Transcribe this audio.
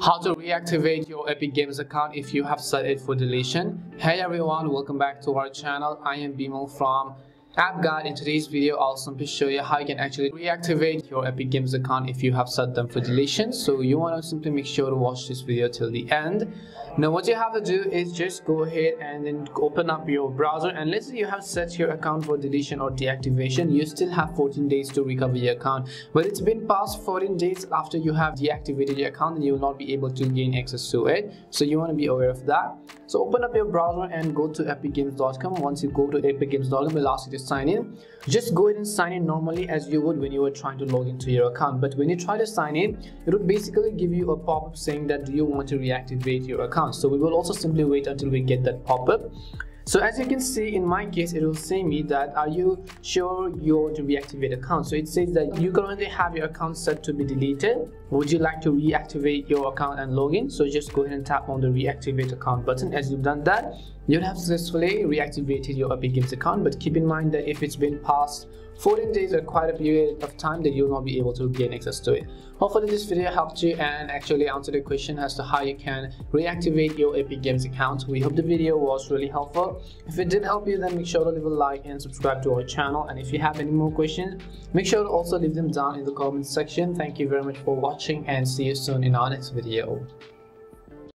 how to reactivate your epic games account if you have set it for deletion. Hey everyone welcome back to our channel. I am bimal from app guide in today's video i'll simply show you how you can actually reactivate your epic games account if you have set them for deletion. So you want to simply make sure to watch this video till the end. Now what you have to do is just go ahead and then open up your browser and let's say you have set your account for deletion or deactivation. You still have 14 days to recover your account but it's been past 14 days after you have deactivated your account and you will not be able to gain access to it. So you want to be aware of that. So open up your browser and go to epicgames.com once you go to epicgames.com it'll ask you to sign in. Just go ahead and sign in normally as you would when you were trying to log into your account. But when you try to sign in it would basically give you a pop-up saying that do you want to reactivate your account? So we will also simply wait until we get that pop-up. So as you can see in my case it will say me that are you sure you want to reactivate account? So it says that you currently have your account set to be deleted. Would you like to reactivate your account and login so just go ahead and tap on the reactivate account button. As you've done that you have successfully reactivated your epic games account but keep in mind that if it's been past 14 days or quite a period of time that you'll not be able to gain access to it. Hopefully this video helped you and actually answered the question as to how you can reactivate your epic games account. We hope the video was really helpful. If it did help you then make sure to leave a like and subscribe to our channel. And if you have any more questions make sure to also leave them down in the comment section. Thank you very much for watching and see you soon in our next video